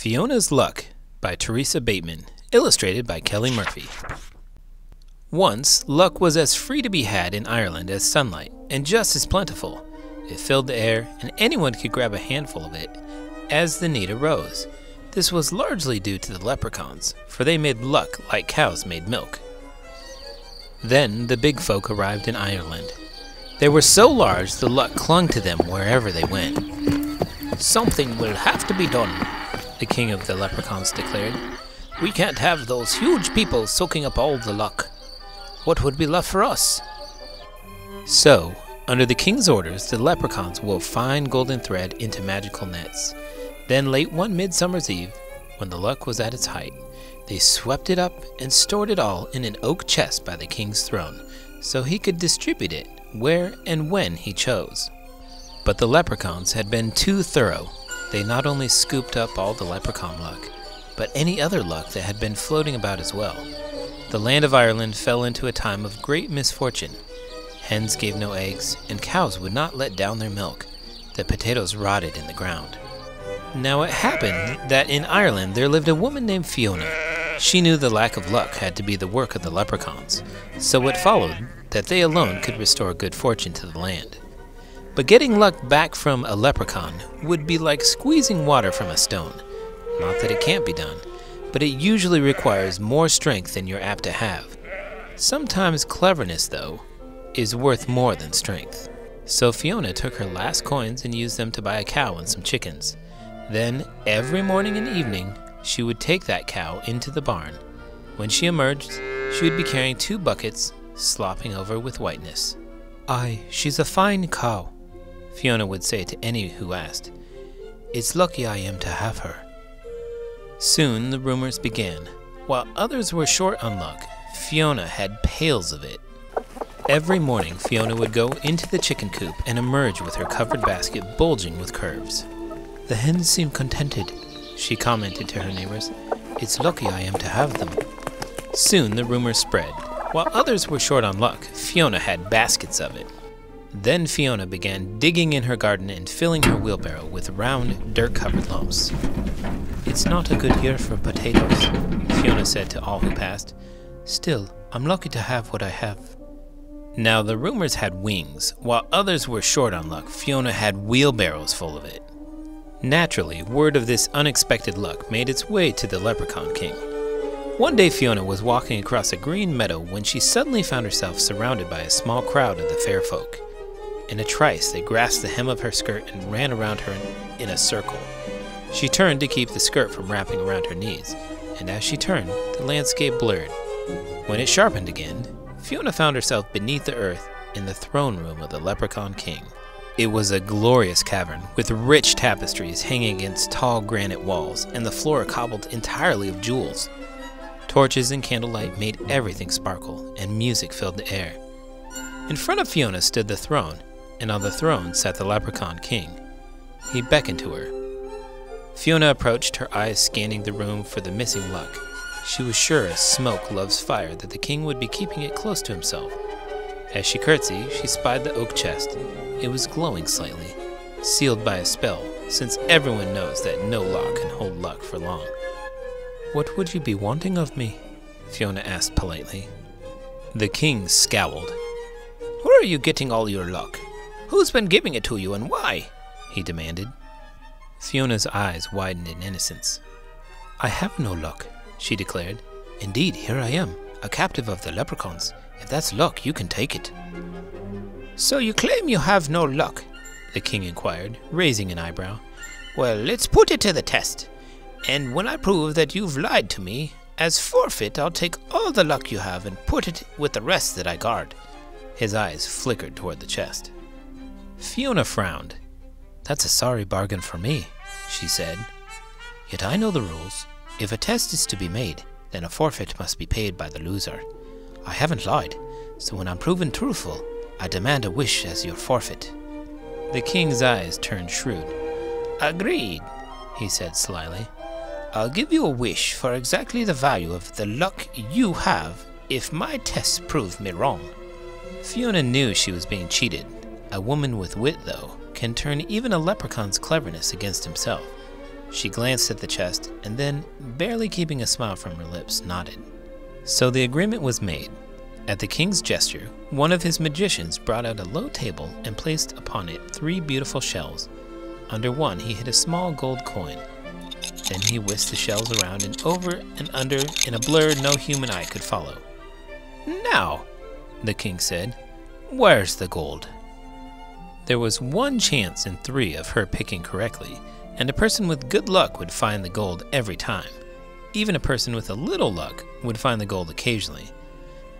Fiona's Luck by Teresa Bateman, illustrated by Kelly Murphy. Once, luck was as free to be had in Ireland as sunlight, and just as plentiful. It filled the air, and anyone could grab a handful of it as the need arose. This was largely due to the leprechauns, for they made luck like cows made milk. Then the big folk arrived in Ireland. They were so large the luck clung to them wherever they went. Something will have to be done, the king of the leprechauns declared. We can't have those huge people soaking up all the luck. What would be left for us? So, under the king's orders, the leprechauns wove fine golden thread into magical nets. Then, late one midsummer's eve, when the luck was at its height, they swept it up and stored it all in an oak chest by the king's throne, so he could distribute it where and when he chose. But the leprechauns had been too thorough. They not only scooped up all the leprechaun luck, but any other luck that had been floating about as well. The land of Ireland fell into a time of great misfortune. Hens gave no eggs, and cows would not let down their milk. The potatoes rotted in the ground. Now it happened that in Ireland there lived a woman named Fiona. She knew the lack of luck had to be the work of the leprechauns, so it followed that they alone could restore good fortune to the land. But getting luck back from a leprechaun would be like squeezing water from a stone. Not that it can't be done, but it usually requires more strength than you're apt to have. Sometimes cleverness, though, is worth more than strength. So Fiona took her last coins and used them to buy a cow and some chickens. Then, every morning and evening, she would take that cow into the barn. When she emerged, she would be carrying two buckets, slopping over with whiteness. Aye, she's a fine cow, Fiona would say to any who asked. It's lucky I am to have her. Soon the rumors began. While others were short on luck, Fiona had pails of it. Every morning, Fiona would go into the chicken coop and emerge with her covered basket bulging with curves. The hens seem contented, she commented to her neighbors. It's lucky I am to have them. Soon the rumor spread. While others were short on luck, Fiona had baskets of it. Then Fiona began digging in her garden and filling her wheelbarrow with round, dirt covered lumps. It's not a good year for potatoes, Fiona said to all who passed. Still, I'm lucky to have what I have. Now, the rumors had wings. While others were short on luck, Fiona had wheelbarrows full of it. Naturally, word of this unexpected luck made its way to the Leprechaun King. One day, Fiona was walking across a green meadow when she suddenly found herself surrounded by a small crowd of the fair folk. In a trice, they grasped the hem of her skirt and ran around her in, a circle. She turned to keep the skirt from wrapping around her knees, and as she turned, the landscape blurred. When it sharpened again, Fiona found herself beneath the earth in the throne room of the Leprechaun King. It was a glorious cavern with rich tapestries hanging against tall granite walls and the floor cobbled entirely of jewels. Torches and candlelight made everything sparkle, and music filled the air. In front of Fiona stood the throne, and on the throne sat the Leprechaun King. He beckoned to her. Fiona approached, her eyes scanning the room for the missing luck. She was sure as smoke loves fire that the king would be keeping it close to himself. As she curtsied, she spied the oak chest. It was glowing slightly, sealed by a spell, since everyone knows that no lock can hold luck for long. What would you be wanting of me? Fiona asked politely. The king scowled. Where are you getting all your luck? Who's been giving it to you and why? he demanded. Fiona's eyes widened in innocence. I have no luck, she declared. Indeed, here I am, a captive of the leprechauns. If that's luck, you can take it. So you claim you have no luck? the king inquired, raising an eyebrow. Well, let's put it to the test. And when I prove that you've lied to me, as forfeit, I'll take all the luck you have and put it with the rest that I guard. His eyes flickered toward the chest. Fiona frowned. That's a sorry bargain for me, she said. Yet I know the rules. If a test is to be made, then a forfeit must be paid by the loser. I haven't lied, so when I'm proven truthful, I demand a wish as your forfeit. The king's eyes turned shrewd. Agreed, he said slyly. I'll give you a wish for exactly the value of the luck you have if my tests prove me wrong. Fiona knew she was being cheated. A woman with wit, though, can turn even a leprechaun's cleverness against himself. She glanced at the chest and then, barely keeping a smile from her lips, nodded. So the agreement was made. At the king's gesture, one of his magicians brought out a low table and placed upon it three beautiful shells. Under one, he hid a small gold coin. Then he whisked the shells around and over and under in a blur no human eye could follow. Now, the king said, where's the gold? There was one chance in three of her picking correctly, and a person with good luck would find the gold every time. Even a person with a little luck would find the gold occasionally.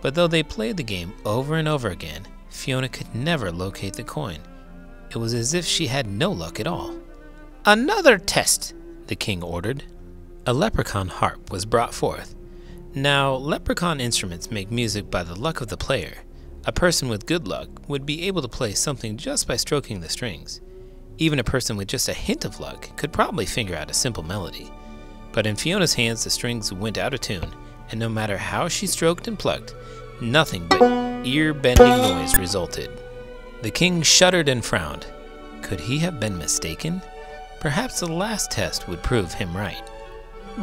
But though they played the game over and over again, Fiona could never locate the coin. It was as if she had no luck at all. Another test, the king ordered. A leprechaun harp was brought forth. Now, leprechaun instruments make music by the luck of the player. A person with good luck would be able to play something just by stroking the strings. Even a person with just a hint of luck could probably figure out a simple melody. But in Fiona's hands, the strings went out of tune, and no matter how she stroked and plucked, nothing but ear bending noise resulted. The king shuddered and frowned. Could he have been mistaken? Perhaps the last test would prove him right.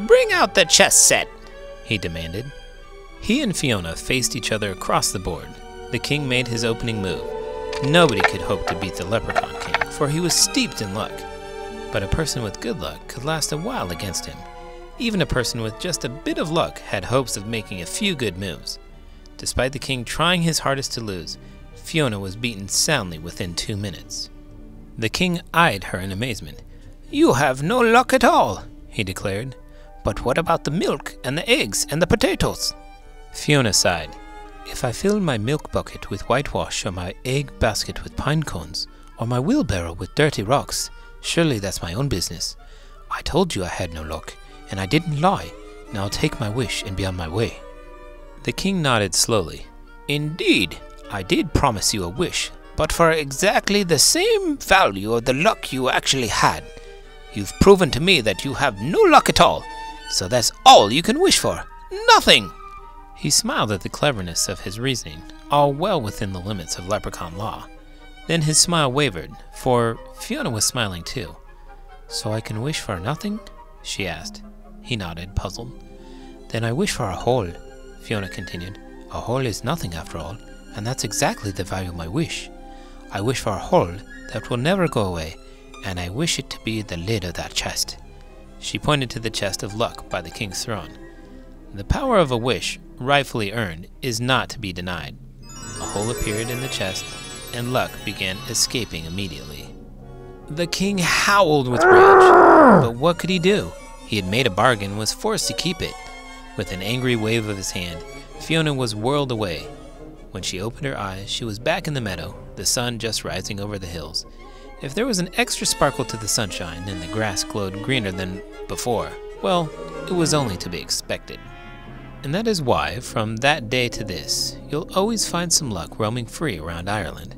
Bring out the chess set, he demanded. He and Fiona faced each other across the board. The king made his opening move. Nobody could hope to beat the Leprechaun King, for he was steeped in luck. But a person with good luck could last a while against him. Even a person with just a bit of luck had hopes of making a few good moves. Despite the king trying his hardest to lose, Fiona was beaten soundly within two minutes. The king eyed her in amazement. You have no luck at all, he declared. But what about the milk and the eggs and the potatoes? Fiona sighed. If I fill my milk bucket with whitewash or my egg basket with pine cones, or my wheelbarrow with dirty rocks, surely that's my own business. I told you I had no luck, and I didn't lie. Now take my wish and be on my way. The king nodded slowly. Indeed, I did promise you a wish, but for exactly the same value of the luck you actually had. You've proven to me that you have no luck at all, so that's all you can wish for. Nothing! He smiled at the cleverness of his reasoning, all well within the limits of leprechaun law. Then his smile wavered, for Fiona was smiling too. So I can wish for nothing? she asked. He nodded, puzzled. Then I wish for a hole, Fiona continued. A hole is nothing after all, and that's exactly the value of my wish. I wish for a hole that will never go away, and I wish it to be the lid of that chest. She pointed to the chest of luck by the king's throne. The power of a wish, rightfully earned, is not to be denied. A hole appeared in the chest, and luck began escaping immediately. The king howled with rage, but what could he do? He had made a bargain was forced to keep it. With an angry wave of his hand, Fiona was whirled away. When she opened her eyes, she was back in the meadow, the sun just rising over the hills. If there was an extra sparkle to the sunshine and the grass glowed greener than before, well, it was only to be expected. And that is why, from that day to this, you'll always find some luck roaming free around Ireland.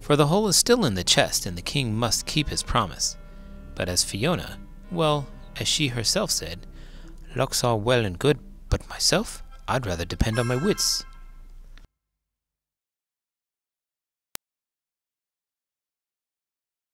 For the hole is still in the chest, and the king must keep his promise. But as Fiona, well, as she herself said, luck's all well and good, but myself, I'd rather depend on my wits.